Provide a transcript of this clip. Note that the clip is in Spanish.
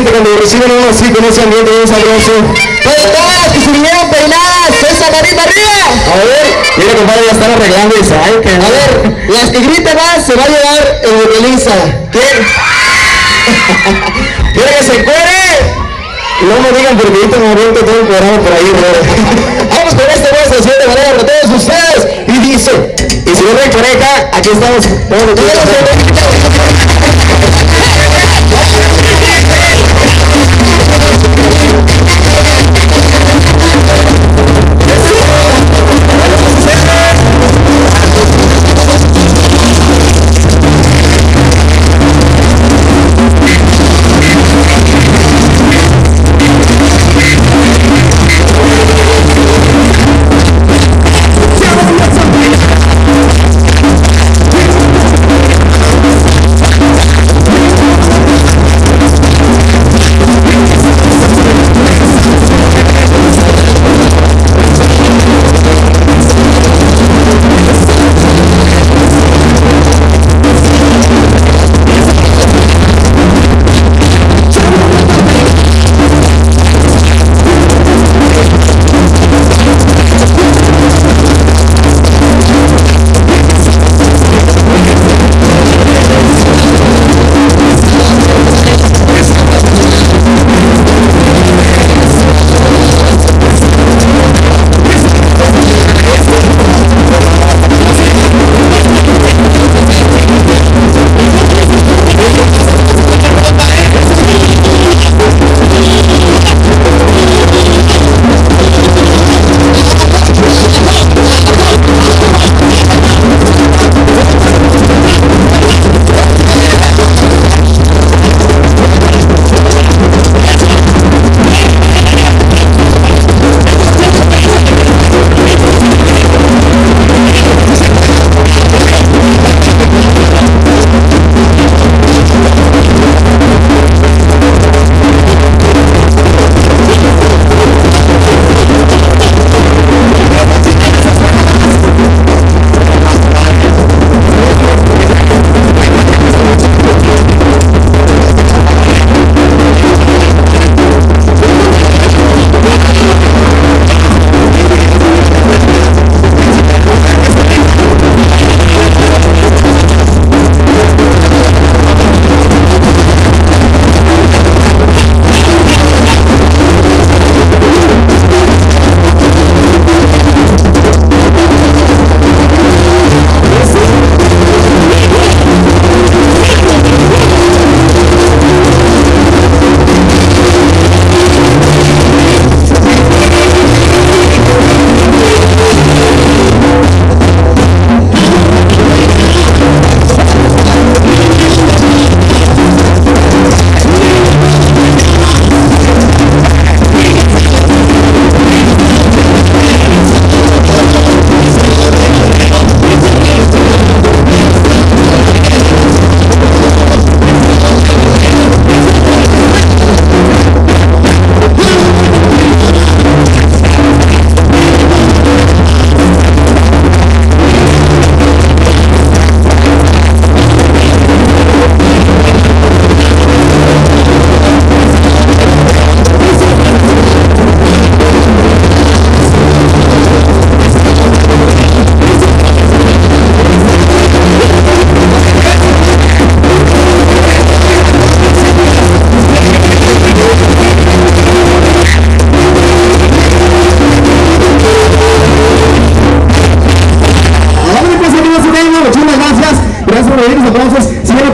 siente cuando reciben uno así con ese ambiente bien sabroso. Todas las que se vinieron peinadas, esa manita arriba. A ver, mira compadre, ya están arreglando y ay, que... A ver, las que griten más se va a llevar el Elisa. ¿Quién? ¿Quiere que se encuere? No me digan porque ahorita me aviento todo el programa por ahí, bro. Vamos con esta voz de siete manera para todos ustedes. Y dice, y si no hay pareja, aquí estamos.